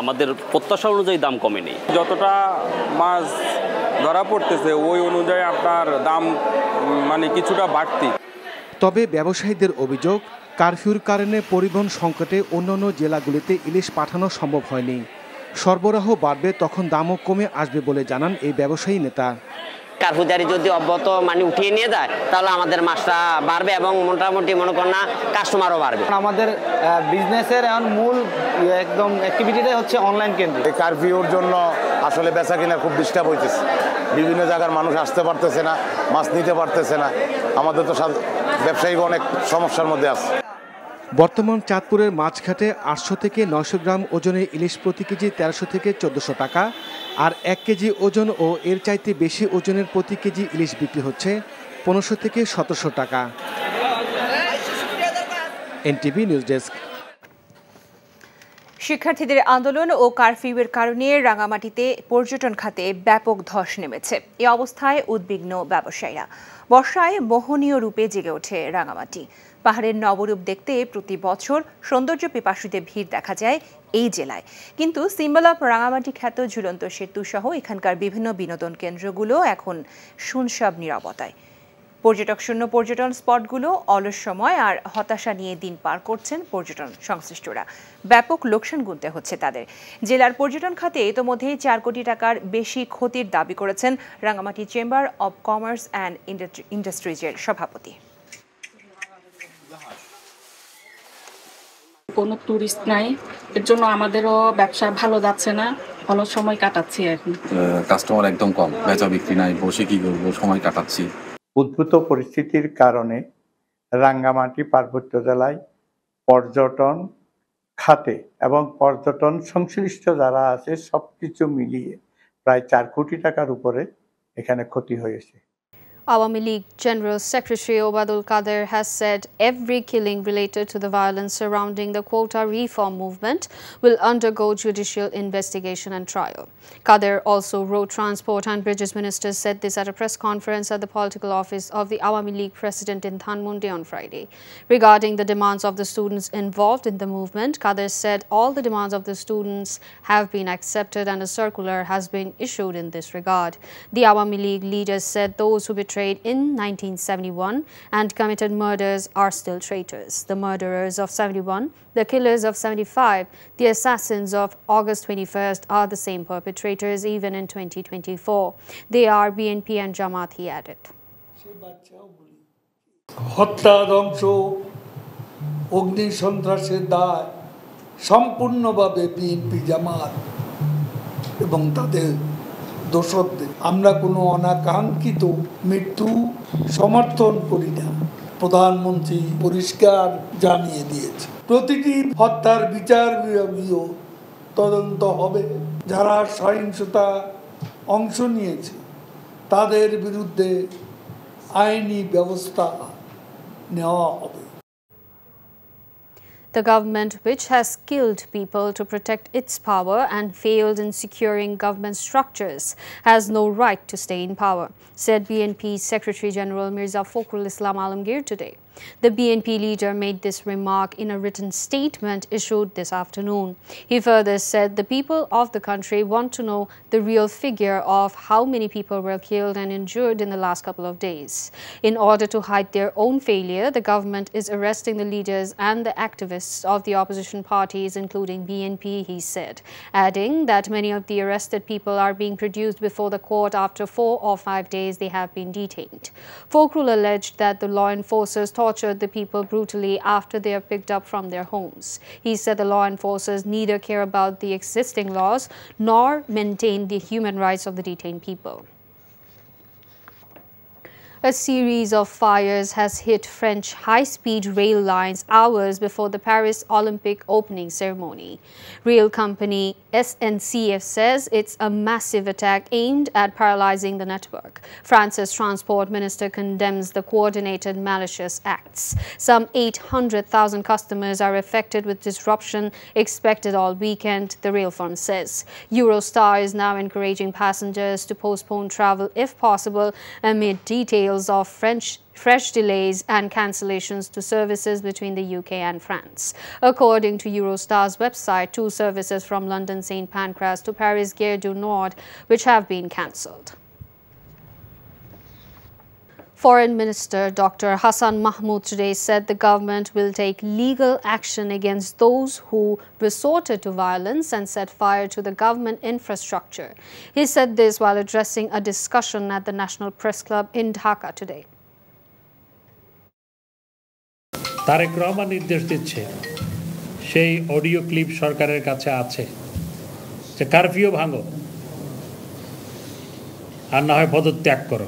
আমাদের প্রত্যাশা অনুযায়ী দাম কমেনি। যতটা মাছ ধরা পড়তেছে, ওই অনুযায়ী আপনার দাম মানে কিছুটা বাড়তি। তবে ব্যবসায়ীদের অভিযোগ, কারফিউর কারণে পরিবহন সংকটে অন্যান্য জেলাগুলিতে ইলিশ পাঠানো সম্ভব হয়নি। সরবরাহ বাড়বে, তখন দামও কমে আসবে বলে জানান এই ব্যবসায়ী নেতা। কারফুজারি যদি অব্যাহত মানে উঠিয়ে নিয়ে যায় তাহলে আমাদের মাছটা বাড়বে এবং মোটামুটি মনে করেন না কাস্টমারও বাড়বে। আমাদের বিজনেসের এখন মূল একদম অ্যাক্টিভিটিটাই হচ্ছে অনলাইন কেন্দ্র এই কারফিউর জন্য আসলে বেচা কিনা খুব ডিস্টার্ব হইতেছে। বিভিন্ন জায়গার মানুষ আসতে পারতেছে না মাছ নিতে পারতেছে না। আমাদের তো ব্যবসায়িক অনেক সমস্যার মধ্যে আছে। বর্তমান চাঁদপুরের মাছঘাটে আটশো থেকে নশো গ্রাম ওজনের ইলিশ প্রতি কেজি তেরোশো থেকে চোদ্দোশো টাকা। আর এক কেজি ওজন ও এর চাইতে বেশি ওজনের প্রতি কেজি ইলিশ বিক্রি হচ্ছে পনেরোশো থেকে সতেরোশো টাকা। NTV news desk. শিক্ষার্থীদের আন্দোলন ও কারফিউয়ের কারণে রাঙামাটিতে পর্যটন খাতে ব্যাপক ধস নেমেছে। এ অবস্থায় উদ্বিগ্ন ব্যবসায়ীরা। বর্ষায় মোহনীয় রূপে জেগে ওঠে রাঙামাটি। পাহাড়ের নবরূপ দেখতে প্রতি বছর সৌন্দর্য পিপাসুদের ভিড় দেখা যায় এই জেলায়। কিন্তু সিম্বল অফ রাঙামাটি খ্যাত ঝুলন্ত সেতু সহ এখানকার বিভিন্ন বিনোদন কেন্দ্রগুলো এখন শুনসব নিরাপত্তায় পর্যটক শূন্য পর্যটন স্পটগুলো অলস সময় আর হতাশা নিয়ে দিন পার করছেন পর্যটন সংশ্লিষ্টরা। ব্যাপক লোকসান গুনতে হচ্ছে তাদের। জেলার পর্যটন খাতে ইতোমধ্যেই চার কোটি টাকার বেশি ক্ষতির দাবি করেছেন Rangamati chamber of commerce and ইন্ডাস্ট্রিজের সভাপতি। কোনো টুরিস্ট নাই। এর জন্য আমাদেরও ব্যবসা ভালো যাচ্ছে না ভালো সময় কাটাচ্ছি এখন। কাস্টমার একদম কম বেচা বিক্রি নাই বসে কি করব সময় কাটাচ্ছি। উদ্ভূত পরিস্থিতির কারণে রাঙ্গামাটি পার্বত্য জেলায় পর্যটন খাতে এবং পর্যটন সংশ্লিষ্ট যারা আছে সব কিছু মিলিয়ে প্রায় চার কোটি টাকার উপরে এখানে ক্ষতি হয়েছে। Awami League General Secretary Obadul Kader has said every killing related to the violence surrounding the quota reform movement will undergo judicial investigation and trial. Kader also wrote Transport and Bridges Minister said this at a press conference at the political office of the Awami League President in Thanmunde on Friday. Regarding the demands of the students involved in the movement, Kader said all the demands of the students have been accepted and a circular has been issued in this regard. The Awami League leaders said those who betrayed in 1971 and committed murders are still traitors. The murderers of 71, the killers of 75, the assassins of August 21st are the same perpetrators even in 2024. They are BNP and Jamaat, he added. হত্যা ধ্বংস অগ্নি সন্ত্রাসের দায় সম্পূর্ণভাবে BNP Jamaat এবং তাদের দোষকদের আমরা কোনো অনাকাঙ্ক্ষিত মৃত্যু সমর্থন করি না। প্রধানমন্ত্রী পরিষ্কার জানিয়ে দিয়েছে। প্রতিটি হত্যার বিচার বিভাগীয় তদন্ত হবে। যারা সহিংসতা অংশ নিয়েছে, তাদের বিরুদ্ধে আইনি ব্যবস্থা নেওয়া হবে। The government, which has killed people to protect its power and failed in securing government structures, has no right to stay in power, said BNP Secretary General Mirza Fakhrul Islam Alamgir today. The BNP leader made this remark in a written statement issued this afternoon. He further said the people of the country want to know the real figure of how many people were killed and injured in the last couple of days. In order to hide their own failure, the government is arresting the leaders and the activists of the opposition parties, including BNP, he said, adding that many of the arrested people are being produced before the court after four or five days they have been detained. Folkrul alleged that the law enforcers tortured the people brutally after they are picked up from their homes. He said the law enforcers neither care about the existing laws nor maintain the human rights of the detained people. A series of fires has hit French high-speed rail lines hours before the Paris Olympic opening ceremony. Rail company SNCF says it's a massive attack aimed at paralyzing the network. France's transport minister condemns the coordinated malicious acts. Some 800,000 customers are affected with disruption expected all weekend, the rail firm says. Eurostar is now encouraging passengers to postpone travel if possible amid of French fresh delays and cancellations to services between the UK and France. According to Eurostar's website, two services from London St Pancras to Paris Gare du Nord, which have been cancelled. Foreign Minister Dr. Hassan Mahmoud today said the government will take legal action against those who resorted to violence and set fire to the government infrastructure. He said this while addressing a discussion at the National Press Club in Dhaka today. Tarique Rahman নির্দেশ দিচ্ছে সেই audio clip সরকারের কাছে আছে যে curfew ভাঙো আর না হয় পদত্যাগ করো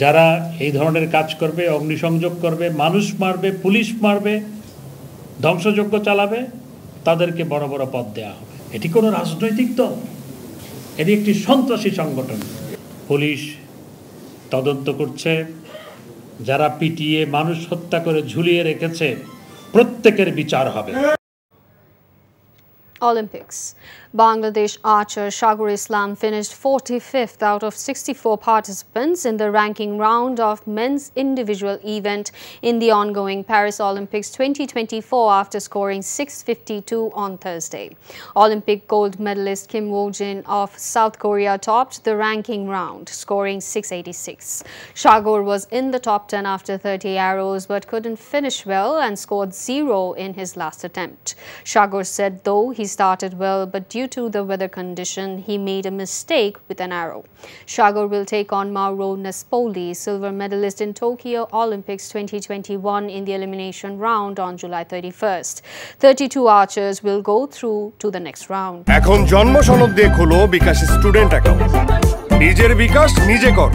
যারা এই ধরনের কাজ করবে, অগ্নিসংযোগ করবে, মানুষ মারবে, পুলিশ মারবে, ধ্বংসযজ্ঞ চালাবে, তাদেরকে বড় বড় পদ দেওয়া হবে। এটি কোনো রাজনৈতিক দল, এটি একটি সন্ত্রাসী সংগঠন। পুলিশ তদন্ত করছে, যারা পিটিয়ে মানুষ হত্যা করে ঝুলিয়ে রেখেছে, প্রত্যেকের বিচার হবে। Olympics. Bangladesh archer Shagur Islam finished 45th out of 64 participants in the ranking round of men's individual event in the ongoing Paris Olympics 2024 after scoring 652 on Thursday. Olympic gold medalist Kim Woo-jin of South Korea topped the ranking round, scoring 686. Shagur was in the top 10 after 30 arrows but couldn't finish well and scored zero in his last attempt. Shagur said though he started well, but due to the weather condition, he made a mistake with an arrow. Shagur will take on Mauro Nespoli, silver medalist in Tokyo Olympics 2021 in the elimination round on July 31st. 32 archers will go through to the next round. এখন জন্ম সনদ দিয়ে খোলো বিকাশ student account নিজের বিকাশ নিজে কর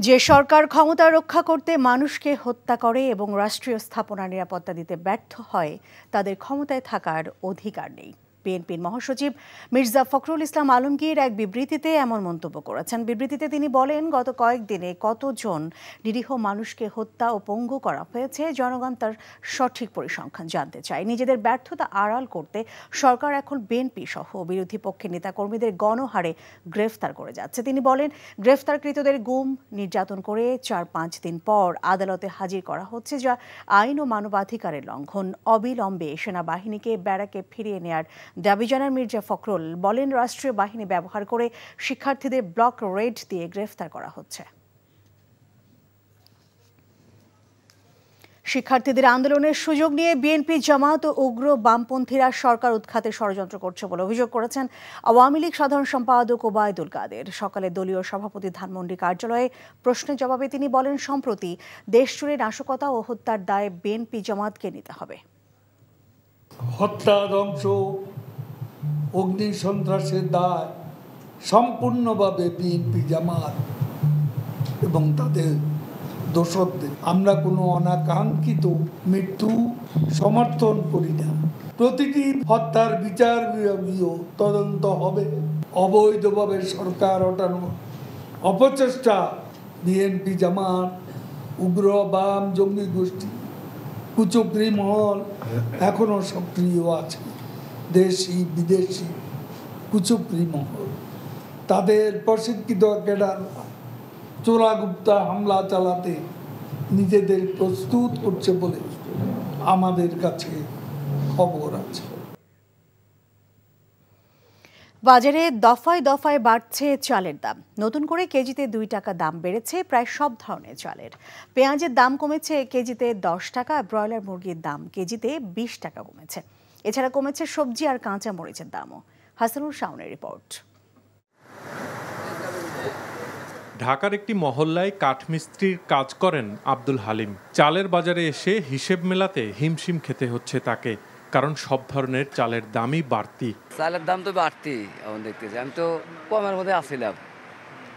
যে সরকার ক্ষমতা রক্ষা করতে মানুষকে হত্যা করে এবং রাষ্ট্রীয় স্থাপনা নিরাপত্তা দিতে ব্যর্থ হয়, তাদের ক্ষমতায় থাকার অধিকার নেই। বিএনপির মহাসচিব মির্জা ফখরুল ইসলাম আলমগীর এক বিবৃতিতে এমন মন্তব্য করেছেন। বিবৃতিতে তিনি বলেন, গত কয়েকদিনে কতজন নিরীহ মানুষকে হত্যা ও পঙ্গু করা হয়েছে, জনগণ তার সঠিক পরিসংখ্যান জানতে চায়। নিজেদের ব্যর্থতা আড়াল করতে সরকার এখন বিএনপি সহ বিরোধী পক্ষের নেতাকর্মীদের গণহারে গ্রেফতার করে যাচ্ছে। তিনি বলেন, গ্রেফতারকৃতদের গুম, নির্যাতন করে চার পাঁচ দিন পর আদালতে হাজির করা হচ্ছে, যা আইন ও মানবাধিকারের লঙ্ঘন। অবিলম্বে সেনাবাহিনীকে ব্যারাকে ফিরিয়ে নেয়ার দাবি জানান মির্জা ফখরুল, বলেন রাষ্ট্রীয় বাহিনী ব্যবহার করে শিক্ষার্থীদের ব্লক রেড দিয়ে গ্রেফতার করা হচ্ছে। শিক্ষার্থীদের আন্দোলনের সুযোগ নিয়ে বিএনপি জামাত ও উগ্র বামপন্থীরা সরকার উৎখাতে ষড়যন্ত্র করছে বলে অভিযোগ করেছেন আওয়ামী লীগ সাধারণ সম্পাদক ওবায়দুল কাদের। সকালে দলীয় সভাপতি ধানমন্ডি কার্যালয়ে প্রশ্নের জবাবে তিনি বলেন, সম্প্রতি দেশ জুড়ে নাশকতা ও হত্যার দায়ে বিএনপি জামাতকে নিতে হবে। হত্যা, ধ্বংস, অগ্নি সন্ত্রাসের দায়, সম্পূর্ণভাবে বিএনপি জামাত এবং তাদের দোষরদের আমরা কোনো অনাকাঙ্ক্ষিত মৃত্যু সমর্থন করি না। প্রতিটি হত্যার বিচার বিভাগীয় তদন্ত হবে। অবৈধভাবে সরকার ওঠানো অপচেষ্টা। বিএনপি জামাত, উগ্র বাম জঙ্গি গোষ্ঠী কুচক্রি মহল এখনও সক্রিয় আছে। দেশি, বিদেশি কুচক্রী মহল। তাদের প্রশিক্ষিত ক্যাডার চোরাগুপ্তা হামলা চালাতে নিজেদের প্রস্তুত করছে বলে আমাদের কাছে খবর আছে। বাজারে দফায় দফায় বাড়ছে চালের দাম। নতুন করে কেজিতে দুই টাকা দাম বেড়েছে, প্রায় সব ধরনের চালের। পেঁয়াজের দাম কমেছে কেজিতে দশ টাকা, ব্রয়লার মুরগির দাম কেজিতে বিশ টাকা কমেছে। এছাড়া কমেছে সবজি আর কাঁচা মরিচের দামও। হাসানুর শাওনের রিপোর্ট। ঢাকার একটি মহল্লায় কাঠমিস্ত্রির কাজ করেন আব্দুল হালিম। চালের বাজারে এসে হিসেব মেলাতে হিমশিম খেতে হচ্ছে তাকে। কারণ সব ধরনের চালের দামই বাড়তি। চালের দাম তো বাড়তি এখন দেখতেছি। আমি তো কমের মধ্যে আসছিলাম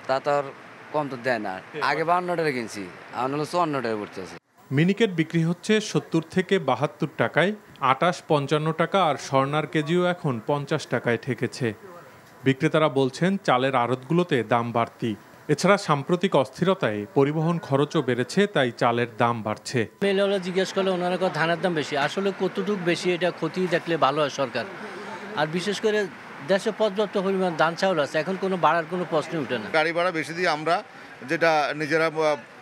তা তো আর কম তো দেয় না। আগে বাউন্ন টাকা কিনছি এখন হলো চুয়ান্ন টাকা পড়তেছে মিনিকেট বিক্রি হচ্ছে সত্তর থেকে বাহাত্তর টাকায় আটাশ পঞ্চান্ন টাকা আর স্বর্ণার কেজিও এখন পঞ্চাশ টাকায় ঠেকেছে। বিক্রেতারা বলছেন চালের আড়তগুলোতে দাম বাড়তি। এছাড়া সাম্প্রতিক অস্থিরতায় পরিবহন খরচও বেড়েছে তাই চালের দাম বাড়ছে। মেলে হলো জিজ্ঞেস করলে ওনারা কথা ধানের দাম বেশি। আসলে কতটুক বেশি এটা ক্ষতি দেখলে ভালো হয় সরকার। আর বিশেষ করে দেশে পর্যাপ্ত পরিমাণ ধান চাউল আছে এখন কোনো বাড়ার কোনো প্রশ্নই উঠে না। গাড়ি ভাড়া বেশি দিয়ে আমরা যেটা নিজেরা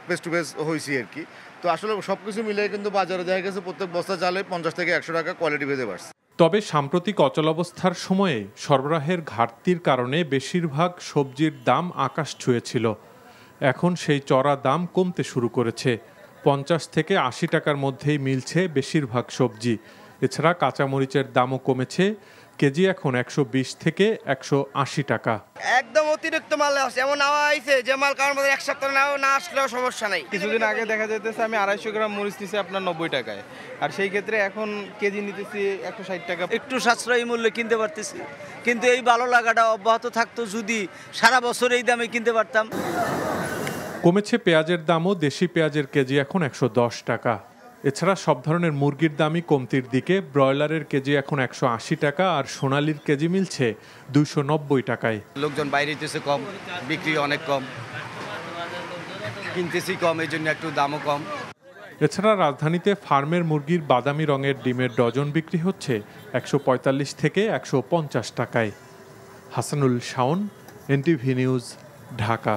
ফেস টু ফেস হয়েছি আর কি। তো আসলে সব কিছু মিলে কিন্তু বাজারে দেখা গেছে প্রত্যেক বস্তা চালে পঞ্চাশ থেকে একশো টাকা কোয়ালিটি ভেজে বাড়ছে। তবে সাম্প্রতিক অচলাবস্থার সময়ে সরবরাহের ঘাটতির কারণে বেশিরভাগ সবজির দাম আকাশ ছুঁয়েছিল। এখন সেই চড়া দাম কমতে শুরু করেছে। পঞ্চাশ থেকে আশি টাকার মধ্যেই মিলছে বেশিরভাগ সবজি। এছাড়া কাঁচামরিচের দামও কমেছে। কেজি এখন একশো বিশ থেকে একশো আশি টাকা। একদম অতিরিক্ত মাল আছে এমন আওয়া আইছে যে মাল কারণ মধ্যে এক সপ্তাহ নাও না আসলেও সমস্যা নাই। কিছুদিন আগে দেখা যাইতেছে আমি আড়াইশো গ্রাম মরিচ নিছি আপনার নব্বই টাকায়। আর সেই ক্ষেত্রে এখন কেজি নিতেছি একশো ষাট টাকা। একটু সাশ্রয়ী মূল্যে কিনতে পারতেছি। কিন্তু এই ভালো লাগাটা অব্যাহত থাকতো যদি সারা বছর এই দামে কিনতে পারতাম। কমেছে পেঁয়াজের দামও দেশি পেঁয়াজের কেজি এখন একশো দশ টাকা। এছাড়া সব ধরনের মুরগির দামই কমতির দিকে। ব্রয়লারের কেজি এখন একশো আশি টাকা আর সোনালির কেজি মিলছে দুইশো নব্বই টাকায়। লোকজন বাইরে হইতেছে কম বিক্রি অনেক কম। কিনতেছি কম এই জন্য একটু দামও কম। এছাড়া রাজধানীতে ফার্মের মুরগির বাদামি রঙের ডিমের ডজন বিক্রি হচ্ছে একশো পঁয়তাল্লিশ থেকে একশো পঞ্চাশ টাকায়। Hasanul Shaon NTV news Dhaka.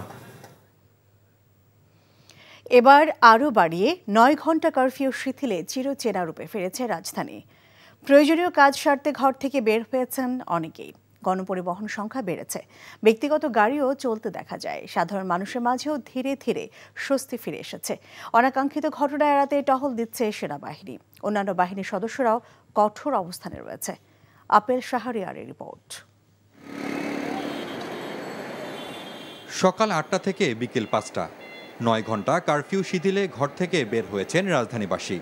এবার আরও বাড়িয়ে নয় ঘণ্টা কারফিউ শিথিলে চিরচেনা রূপে ফিরেছে রাজধানী। প্রয়োজনীয় কাজ সারতে ঘর থেকে বের হয়েছেন অনেকেই। গণপরিবহন সংখ্যা বেড়েছে। ব্যক্তিগত গাড়িও চলতে দেখা যায়। সাধারণ মানুষের মাঝেও ধীরে ধীরে স্বস্তি ফিরে এসেছে। অনাকাঙ্ক্ষিত ঘটনা এড়াতে টহল দিচ্ছে সেনাবাহিনী। অন্যান্য বাহিনীর সদস্যরাও কঠোর অবস্থানে রয়েছে। আপেল শাহরিয়ারের রিপোর্ট। সকাল আটটা থেকে বিকেল পাঁচটা। নয় ঘণ্টা কারফিউ শিথিলে ঘর থেকে বের হয়েছেন রাজধানীবাসী।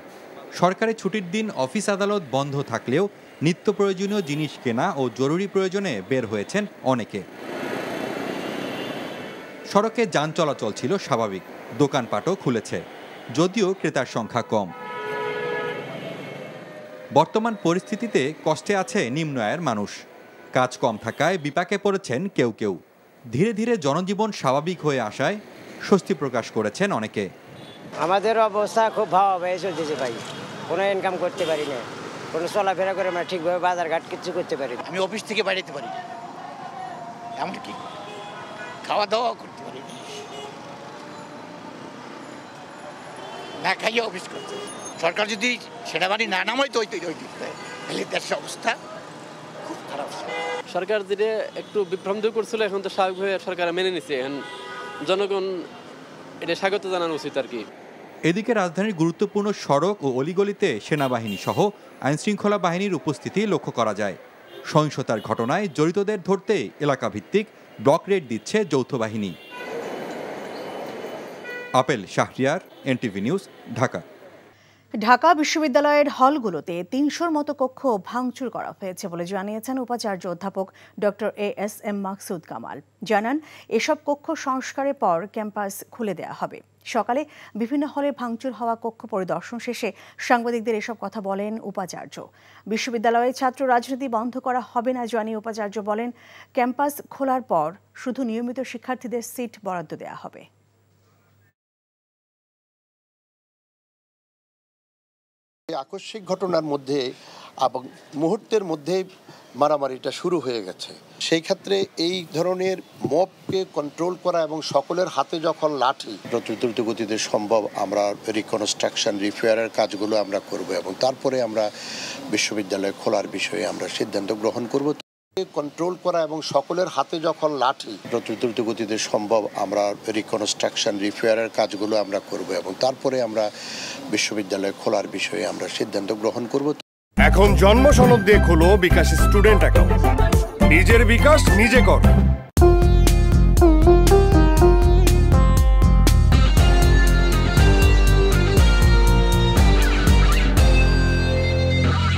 সরকারি ছুটির দিন অফিস আদালত বন্ধ থাকলেও নিত্য প্রয়োজনীয় জিনিস কেনা ও জরুরি প্রয়োজনে বের হয়েছেন অনেকে। সড়কে যান চলাচল ছিল স্বাভাবিক, দোকানপাটও খুলেছে, যদিও ক্রেতার সংখ্যা কম। বর্তমান পরিস্থিতিতে কষ্টে আছে নিম্ন আয়ের মানুষ। কাজ কম থাকায় বিপাকে পড়েছেন কেউ কেউ। ধীরে ধীরে জনজীবন স্বাভাবিক হয়ে আসায় স্বস্তি প্রকাশ করেছেন অনেকে। আমাদের অবস্থা খুব ভালোভাবে চলতেছে ভাই। কোনো ইনকাম করতে পারি না। কোনো চলাফেরা করে আমরা ঠিকভাবে বাজার ঘাট কিছু করতে পারি না। আমি অফিস থেকে বাইরেতে পারি। এমনকি খাওয়া দাওয়া করতে পারি। না। খাইয়ে অফিস করতে সরকার যদি সেনাবাহিনী না নামাই তো ওই তো ওই তাহলে দেশের অবস্থা খুব খারাপ। সরকার যেটা একটু বিভ্রান্ত করছিল এখন তো স্বাভাবিকভাবে সরকার মেনে নিছে। এখন জনগণ, এটা স্বাগত জানানো উচিত আর কি। এদিকে রাজধানীর গুরুত্বপূর্ণ সড়ক ও অলিগলিতে সেনাবাহিনী সহ আইনশৃঙ্খলা বাহিনীর উপস্থিতি লক্ষ্য করা যায়। সহিংসতার ঘটনায় জড়িতদের ধরতে এলাকাভিত্তিক ব্লক রেড দিচ্ছে যৌথ বাহিনী। Apel Shahriar, NTV news, Dhaka. Dhaka বিশ্ববিদ্যালয়ের হলগুলোতে তিনশোর মতো কক্ষ ভাঙচুর করা হয়েছে বলে জানিয়েছেন উপাচার্য অধ্যাপক doctor A S M Maksud Kamal. জানান, এসব কক্ষ সংস্কারের পর ক্যাম্পাস খুলে দেওয়া হবে। সকালে বিভিন্ন হলে ভাঙচুর হওয়া কক্ষ পরিদর্শন শেষে সাংবাদিকদের এসব কথা বলেন উপাচার্য। বিশ্ববিদ্যালয়ে ছাত্র রাজনীতি বন্ধ করা হবে না জানিয়ে উপাচার্য বলেন, ক্যাম্পাস খোলার পর শুধু নিয়মিত শিক্ষার্থীদের সিট বরাদ্দ দেওয়া হবে। আকস্মিক ঘটনার মধ্যে এবং মুহূর্তের মধ্যে মারামারিটা শুরু হয়ে গেছে। সেই ক্ষেত্রে এই ধরনের মপকে কন্ট্রোল করা এবং সকলের হাতে যখন লাঠি দ্রুত গতিতে সম্ভব আমরা রিকনস্ট্রাকশন রিপেয়ারের কাজগুলো আমরা করব এবং তারপরে আমরা বিশ্ববিদ্যালয় খোলার বিষয়ে আমরা সিদ্ধান্ত গ্রহণ করব। কন্ট্রোল করা এবং সকলের হাতে যখন লাঠি যত দ্রুত গতিতে সম্ভব আমরা রিকনস্ট্রাকশন রিপেয়ারের কাজগুলো আমরা করব এবং তারপরে আমরা বিশ্ববিদ্যালয় খোলার বিষয়ে আমরা সিদ্ধান্ত গ্রহণ করব। এখন জন্ম সনদ দিয়ে খোলো বিকাশ স্টুডেন্ট অ্যাকাউন্ট। নিজের বিকাশ নিজে কর।